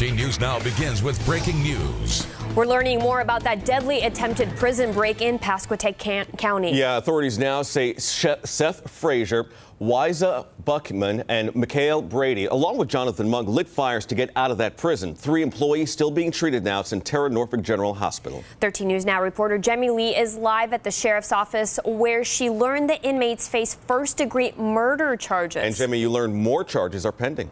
13 News Now begins with breaking news. We're learning more about that deadly attempted prison break in Pasquotank County. Yeah, authorities now say Seth Frazier, Wiza Buckman, and Mikhail Brady, along with Jonathan Monk, lit fires to get out of that prison. Three employees still being treated now at Sentara Norfolk General Hospital. 13 News Now reporter Jemmy Lee is live at the sheriff's office where she learned the inmates face first degree murder charges. And Jemmy, you learned more charges are pending.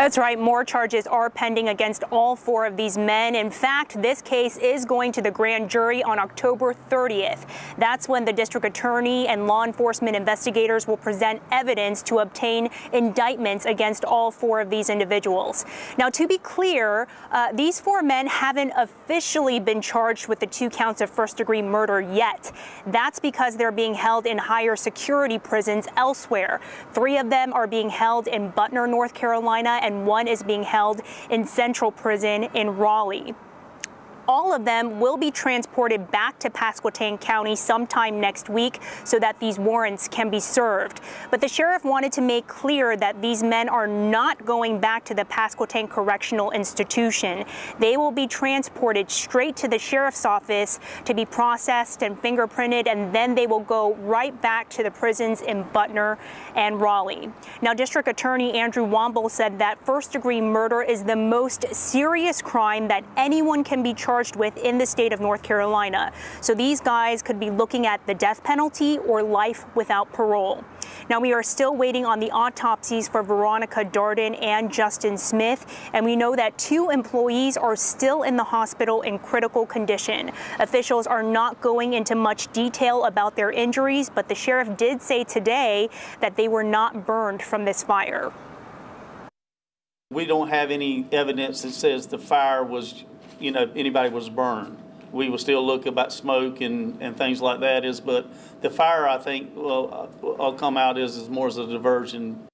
That's right. More charges are pending against all four of these men. In fact, this case is going to the grand jury on October 30th. That's when the district attorney and law enforcement investigators will present evidence to obtain indictments against all four of these individuals. Now, to be clear, uh, these four men haven't officially been charged with the two counts of first degree murder yet. That's because they're being held in higher security prisons elsewhere. Three of them are being held in Butner, North Carolina, and one is being held in Central Prison in Raleigh all of them will be transported back to Pasquotank County sometime next week so that these warrants can be served. But the sheriff wanted to make clear that these men are not going back to the Pasquotank Correctional Institution. They will be transported straight to the sheriff's office to be processed and fingerprinted, and then they will go right back to the prisons in Butner and Raleigh. Now, District Attorney Andrew Womble said that first degree murder is the most serious crime that anyone can be charged charged with in the state of North Carolina. So these guys could be looking at the death penalty or life without parole. Now, we are still waiting on the autopsies for Veronica Darden and Justin Smith, and we know that two employees are still in the hospital in critical condition. Officials are not going into much detail about their injuries, but the sheriff did say today that they were not burned from this fire. We don't have any evidence that says the fire was you know, anybody was burned. We would still look about smoke and, and things like that is, but the fire, I think, will, will uh, come out as, as more as a diversion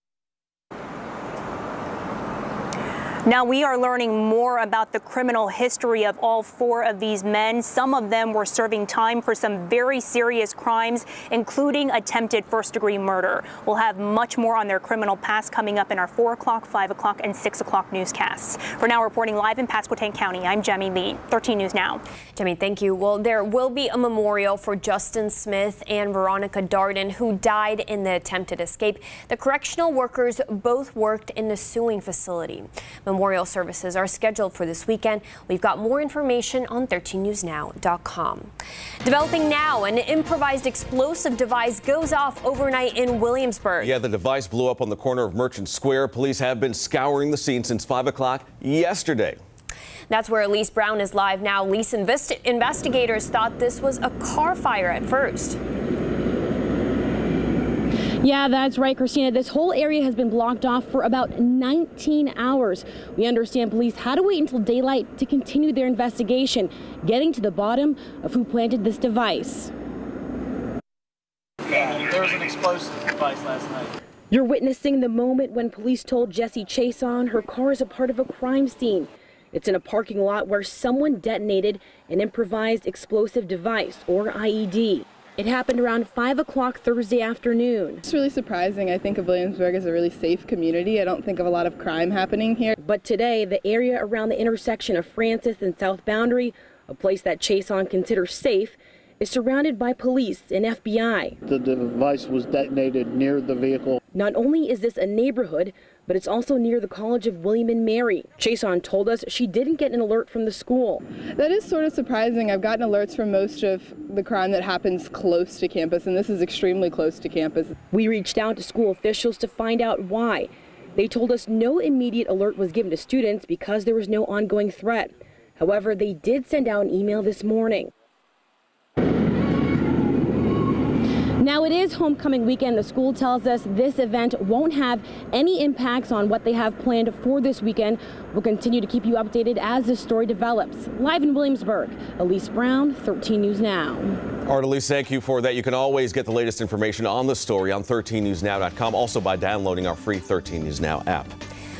Now we are learning more about the criminal history of all four of these men. Some of them were serving time for some very serious crimes, including attempted first degree murder. We'll have much more on their criminal past coming up in our 4 o'clock, 5 o'clock, and 6 o'clock newscasts. For now, reporting live in Pasquotank County, I'm Jemmy Lee, 13 News Now. Jemmy, thank you. Well, there will be a memorial for Justin Smith and Veronica Darden, who died in the attempted escape. The correctional workers both worked in the suing facility. Memorial services are scheduled for this weekend. We've got more information on 13newsnow.com. Developing now, an improvised explosive device goes off overnight in Williamsburg. Yeah, the device blew up on the corner of Merchant Square. Police have been scouring the scene since 5 o'clock yesterday. That's where Elise Brown is live now. Elise, investigators thought this was a car fire at first. Yeah, that's right, Kristina. This whole area has been blocked off for about 19 hours. We understand police had to wait until daylight to continue their investigation, getting to the bottom of who planted this device. there was an explosive device last night. You're witnessing the moment when police told Jessie Chason her car is a part of a crime scene. It's in a parking lot where someone detonated an improvised explosive device, or IED. It happened around 5 o'clock Thursday afternoon. It's really surprising. I think of Williamsburg as a really safe community. I don't think of a lot of crime happening here. But today, the area around the intersection of Francis and South Boundary, a place that Chason considers safe, is surrounded by police and FBI. The device was detonated near the vehicle. Not only is this a neighborhood, but it's also near the College of William and Mary. Chason told us she didn't get an alert from the school. That is sort of surprising. I've gotten alerts from most of the crime that happens close to campus, and this is extremely close to campus. We reached out to school officials to find out why. They told us no immediate alert was given to students because there was no ongoing threat. However, they did send out an email this morning. Now it is homecoming weekend. The school tells us this event won't have any impacts on what they have planned for this weekend. We'll continue to keep you updated as the story develops. Live in Williamsburg, Elise Brown, 13 News Now. All right, Elise, thank you for that. You can always get the latest information on the story on 13newsnow.com, also by downloading our free 13 News Now app.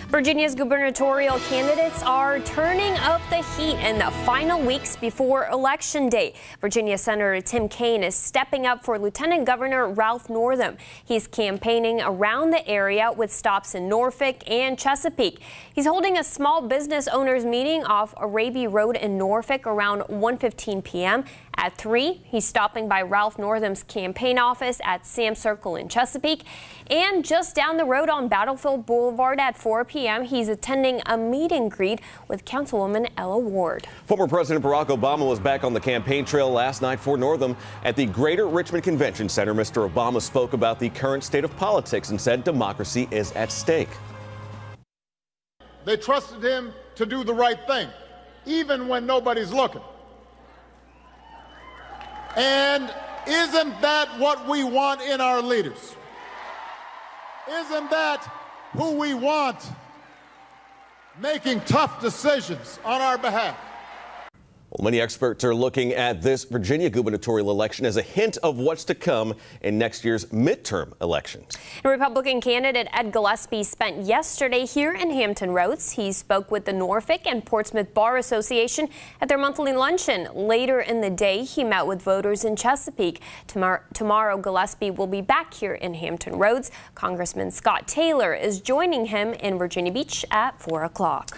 Virginia's gubernatorial candidates are turning up the heat in the final weeks before Election Day. Virginia Senator Tim Kaine is stepping up for Lieutenant Governor Ralph Northam. He's campaigning around the area with stops in Norfolk and Chesapeake. He's holding a small business owners meeting off Araby Road in Norfolk around 1:15 p.m. At 3, he's stopping by Ralph Northam's campaign office at Sam Circle in Chesapeake. And just down the road on Battlefield Boulevard at 4 p.m., he's attending a meet and greet with Councilwoman Ella Ward. Former President Barack Obama was back on the campaign trail last night for Northam at the Greater Richmond Convention Center. Mr. Obama spoke about the current state of politics and said democracy is at stake. They trusted him to do the right thing, even when nobody's looking. And isn't that what we want in our leaders? Isn't that who we want making tough decisions on our behalf? Many experts are looking at this Virginia gubernatorial election as a hint of what's to come in next year's midterm elections. Republican candidate Ed Gillespie spent yesterday here in Hampton Roads. He spoke with the Norfolk and Portsmouth Bar Association at their monthly luncheon. Later in the day, he met with voters in Chesapeake. Tomorrow, tomorrow Gillespie will be back here in Hampton Roads. Congressman Scott Taylor is joining him in Virginia Beach at 4 o'clock.